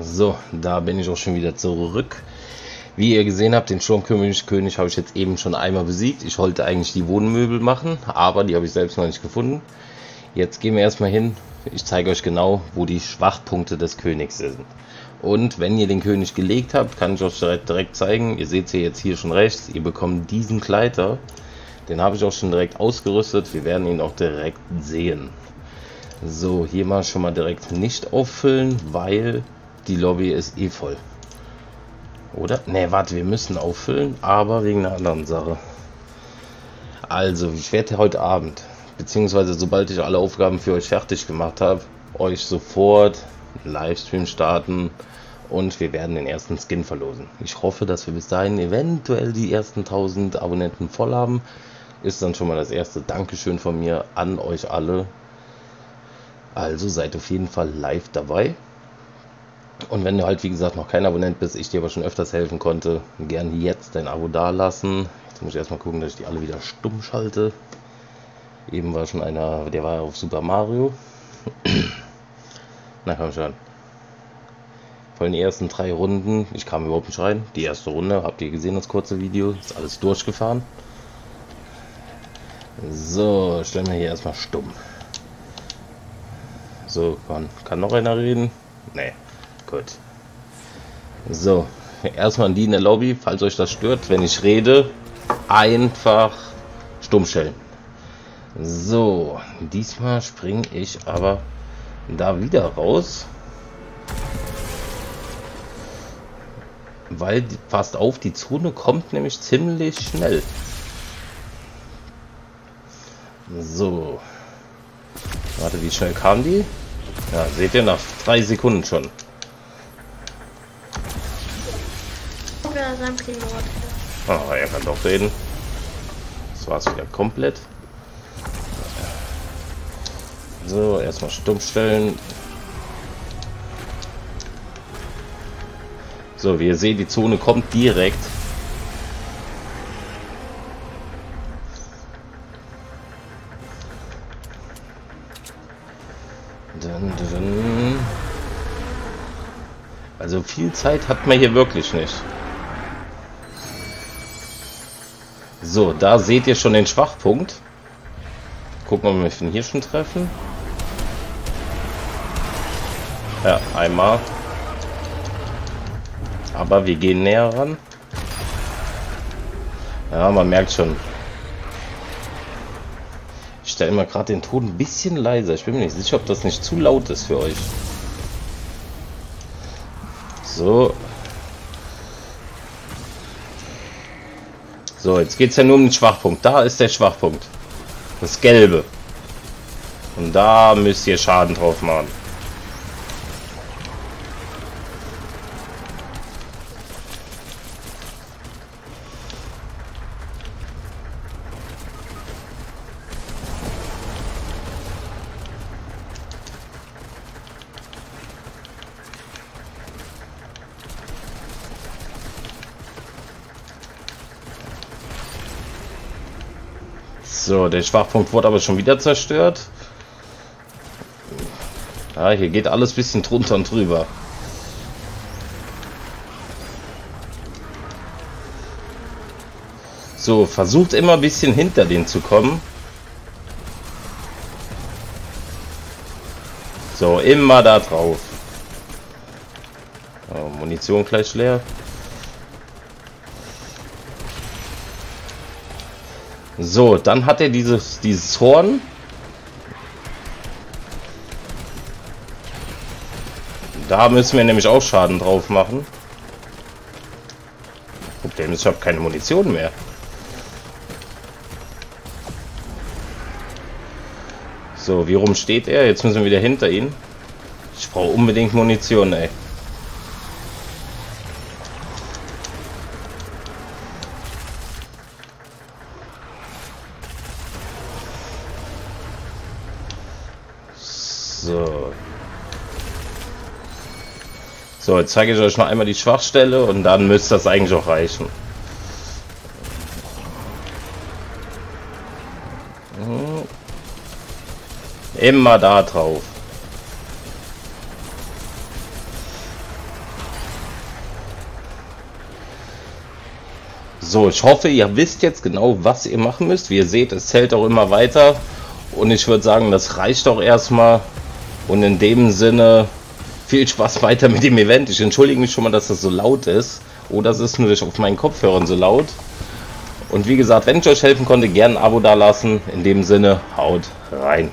So, da bin ich auch schon wieder zurück. Wie ihr gesehen habt, den Sturmkönig König habe ich jetzt eben schon einmal besiegt. Ich wollte eigentlich die Wohnmöbel machen, aber die habe ich selbst noch nicht gefunden. Jetzt gehen wir erstmal hin. Ich zeige euch genau, wo die Schwachpunkte des Königs sind. Und wenn ihr den König gelegt habt, kann ich euch direkt, zeigen. Ihr seht es jetzt hier schon rechts. Ihr bekommt diesen Kleider. Den habe ich auch schon direkt ausgerüstet. Wir werden ihn auch direkt sehen. So, hier mal schon mal direkt nicht auffüllen, weil die Lobby ist eh voll. Oder? Ne, warte, wir müssen auffüllen, aber wegen einer anderen Sache. Also, ich werde heute Abend, beziehungsweise sobald ich alle Aufgaben für euch fertig gemacht habe, euch sofort einen Livestream starten und wir werden den ersten Skin verlosen. Ich hoffe, dass wir bis dahin eventuell die ersten 1000 Abonnenten voll haben. Ist dann schon mal das erste Dankeschön von mir an euch alle. Also seid auf jeden Fall live dabei. Und wenn du halt, wie gesagt, noch kein Abonnent bist, ich dir aber schon öfters helfen konnte, gerne jetzt dein Abo dalassen. Jetzt muss ich erstmal gucken, dass ich die alle wieder stumm schalte. Eben war schon einer, der war auf Super Mario. Na komm schon. Von den ersten drei Runden, ich kam überhaupt nicht rein. Die erste Runde, habt ihr gesehen, das kurze Video, ist alles durchgefahren. So, stellen wir hier erstmal stumm. So, kann, kann noch einer reden? Nee. Gut. So, erstmal die in der Lobby, falls euch das stört, wenn ich rede, einfach stumm stellen. So, diesmal springe ich aber da wieder raus. Weil, passt auf, die Zone kommt nämlich ziemlich schnell. So. Warte, wie schnell kam die? Ja, seht ihr, nach drei Sekunden schon. Seinem Pilot. Ah, er kann doch reden. Das war es wieder komplett. So, erstmal stumm stellen. So, wie ihr seht, die Zone kommt direkt. Also viel Zeit hat man hier wirklich nicht. So, da seht ihr schon den Schwachpunkt. Gucken, ob wir von hier schon treffen. Ja, einmal. Aber wir gehen näher ran. Ja, man merkt schon. Ich stelle immer gerade den Ton ein bisschen leiser. Ich bin mir nicht sicher, ob das nicht zu laut ist für euch. So, So, jetzt geht es ja nur um den Schwachpunkt. Da ist der Schwachpunkt. Das Gelbe. Und da müsst ihr Schaden drauf machen. So, der Schwachpunkt wurde aber schon wieder zerstört. Ja, hier geht alles bisschen drunter und drüber. So, versucht immer ein bisschen hinter den zu kommen. So, immer da drauf. Oh, Munition gleich leer. So, dann hat er dieses, dieses Horn. Da müssen wir nämlich auch Schaden drauf machen. Problem ist, ich habe keine Munition mehr. So, wie rum steht er? Jetzt müssen wir wieder hinter ihn. Ich brauche unbedingt Munition, ey. So. So, jetzt zeige ich euch noch einmal die Schwachstelle und dann müsste das eigentlich auch reichen. Mhm. Immer da drauf. So, ich hoffe, ihr wisst jetzt genau, was ihr machen müsst. Wie ihr seht, es zählt auch immer weiter. Und ich würde sagen, das reicht auch erstmal. Und in dem Sinne, viel Spaß weiter mit dem Event. Ich entschuldige mich schon mal, dass das so laut ist. Oder es ist nur auf meinen Kopfhörern so laut. Und wie gesagt, wenn ich euch helfen konnte, gerne ein Abo da lassen. In dem Sinne, haut rein.